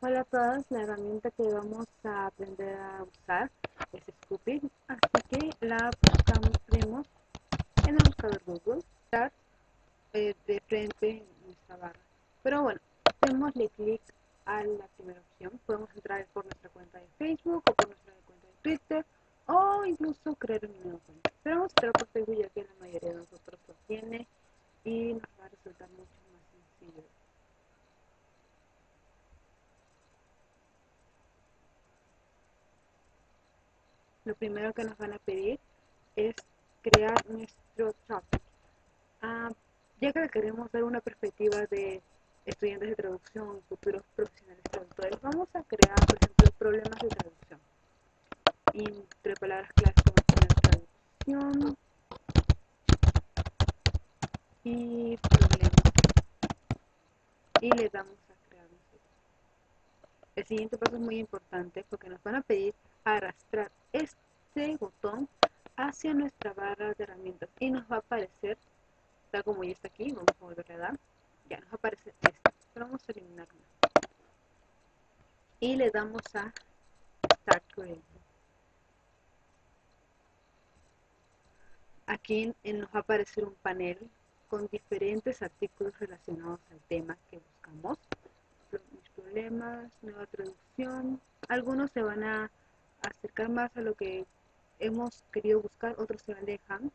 Hola a todos, la herramienta que vamos a aprender a usar es Scoopy, así que la buscamos en el buscador Google, eh, de frente en nuestra barra. Pero bueno, démosle clic a la primera opción, podemos entrar por nuestra cuenta de Facebook o por nuestra cuenta de Twitter o incluso crear un nuevo cuenta. Pero vamos a entrar por Facebook ya que la mayoría de nosotros lo tiene y nos va a resultar mucho más sencillo. Lo primero que nos van a pedir es crear nuestro topic. Ah, ya que queremos dar una perspectiva de estudiantes de traducción, futuros profesionales traductores, vamos a crear, por ejemplo, problemas de traducción. Entre palabras claves como traducción y problemas. Y le damos a crear. El siguiente paso es muy importante porque nos van a pedir arrastrar este botón hacia nuestra barra de herramientas y nos va a aparecer, tal como ya está aquí, vamos a volver a dar, ya nos va a aparecer esto, pero vamos a eliminarlo. Y le damos a Start Creating. Aquí nos va a aparecer un panel con diferentes artículos relacionados al tema que buscamos. Mis problemas, nueva traducción. Algunos se van a acercar más a lo que hemos querido buscar, otros se alejan.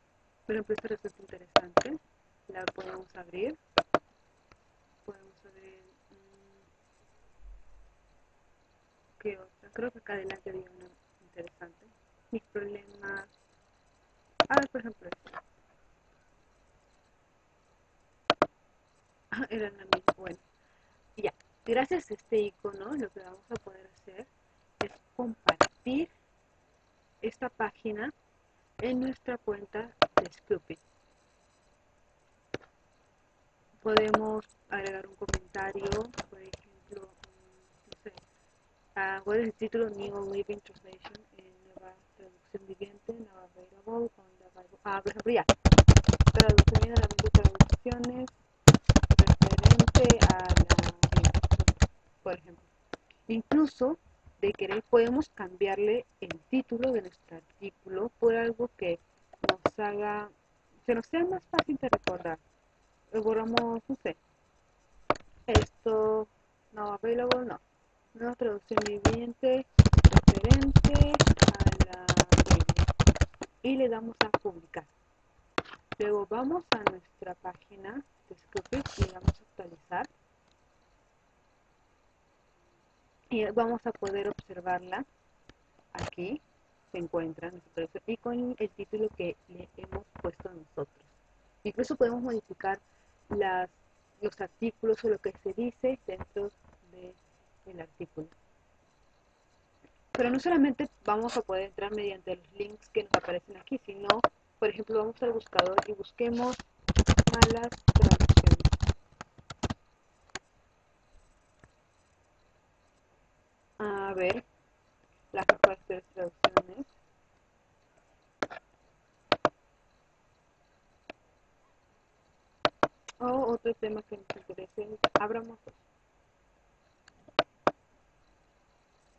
Por ejemplo, esta resulta interesante. La podemos abrir. Podemos abrir. Mm, ¿Qué otra? Creo que acá adelante había una interesante. Mis problemas. A ver, por ejemplo, esta. Era la misma. Bueno, ya. Gracias a este icono, lo que vamos a poder hacer es compartir esta página en nuestra cuenta de Scoopy. Podemos agregar un comentario, por ejemplo, no sé, uh, ¿cuál es el título? New Living Translation, en nueva traducción viviente, now available on the Bible. Ah, por ejemplo, ya. Traducción de traducciones referente a la por ejemplo. Incluso de querer podemos cambiarle el título de nuestro artículo por algo que nos haga, que nos sea más fácil de recordar. Lo borramos, no sé, esto, no, available, no. Nueva traducción viviente referente a la. Y le damos a publicar. Luego vamos a nuestra página de Scoopit y le damos a actualizar. Y vamos a poder observarla. Aquí se encuentra y con el título que le hemos puesto nosotros. Incluso podemos modificar las, los artículos o lo que se dice dentro del artículo. Pero no solamente vamos a poder entrar mediante los links que nos aparecen aquí sino por ejemplo vamos al buscador y busquemos malas traducciones ver las mejores traducciones. O otro tema que nos interese, abramos.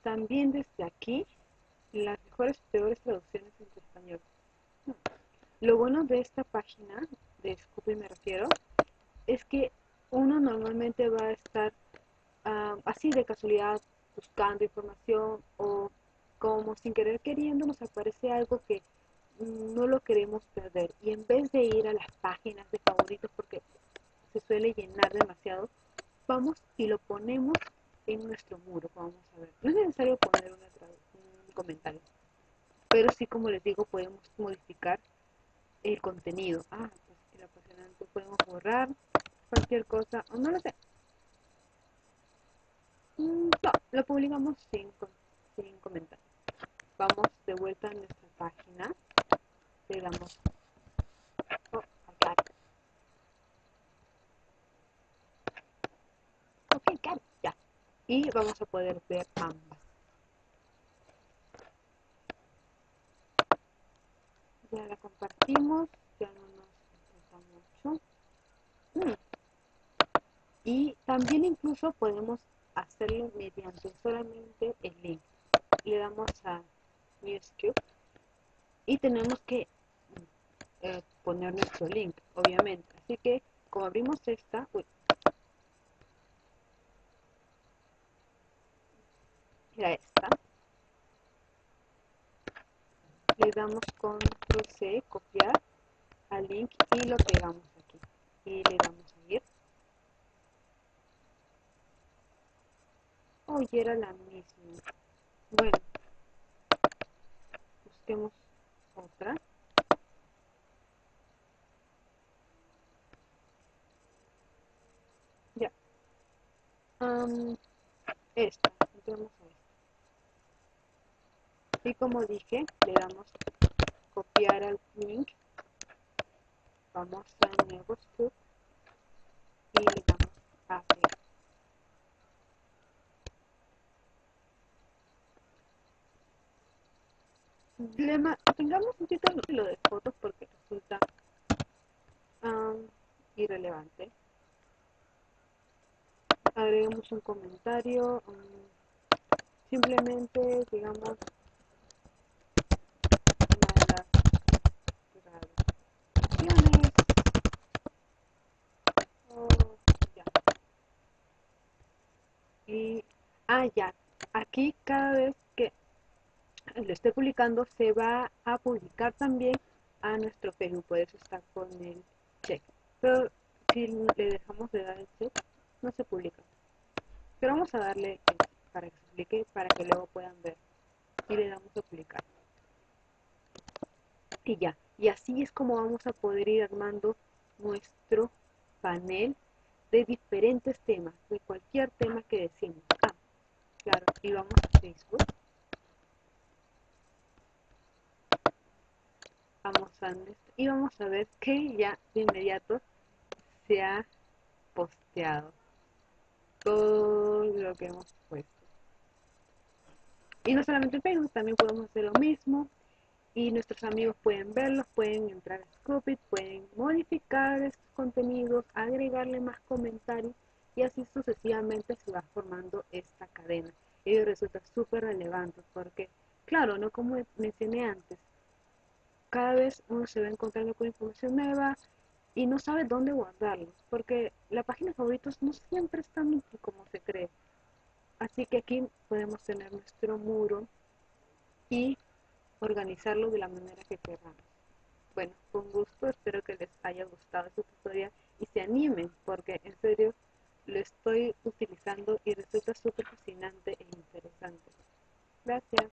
También desde aquí, las mejores peores traducciones en español. Lo bueno de esta página, de Scoopy me refiero, es que uno normalmente va a estar uh, así de casualidad buscando información o como sin querer queriendo nos aparece algo que no lo queremos perder y en vez de ir a las páginas de favoritos porque se suele llenar demasiado, vamos y lo ponemos en nuestro muro, vamos a ver. No es necesario poner un comentario, pero sí como les digo podemos modificar el contenido. Ah, pues era apasionante, podemos borrar cualquier cosa, o no lo sé, no, lo publicamos sin, sin comentarios. Vamos de vuelta a nuestra página. Le damos. Oh, acá. Ok, ya. Y vamos a poder ver ambas. Ya la compartimos, ya no nos importa mucho. Mm. Y también incluso podemos hacerlo mediante solamente el link. Le damos a Newscube y tenemos que eh, poner nuestro link, obviamente. Así que como abrimos esta, uy, era esta, le damos control C, copiar al link y lo pegamos aquí y le damos a ir oh era la misma. Bueno. Busquemos otra. Ya. Um, esta. Entremos a esta. Y como dije le damos copiar al link. Vamos a nuevo scoop. Y le damos a ver tengamos un título de fotos porque resulta um, irrelevante. Agregamos un comentario um, simplemente digamos Y, ah, ya, aquí cada vez lo esté publicando se va a publicar también a nuestro Facebook, por eso está con el check. Pero si le dejamos de dar el check, no se publica. Pero vamos a darle para que se publique, para que luego puedan ver. Y le damos a publicar. Y ya, y así es como vamos a poder ir armando nuestro panel de diferentes temas, de cualquier tema que decimos. Ah, claro, y vamos a Facebook. Vamos a y vamos a ver que ya de inmediato se ha posteado todo lo que hemos puesto. Y no solamente en Facebook, también podemos hacer lo mismo y nuestros amigos pueden verlos, pueden entrar a Scoopit, pueden modificar estos contenidos, agregarle más comentarios y así sucesivamente se va formando esta cadena. Y resulta súper relevante porque, claro, no como mencioné antes, cada vez uno se va encontrando con información nueva y no sabe dónde guardarlo, porque la página de favoritos no siempre es tan como se cree. Así que aquí podemos tener nuestro muro y organizarlo de la manera que queramos. Bueno, con gusto, espero que les haya gustado este tutorial y se animen porque en serio lo estoy utilizando y resulta súper fascinante e interesante. Gracias.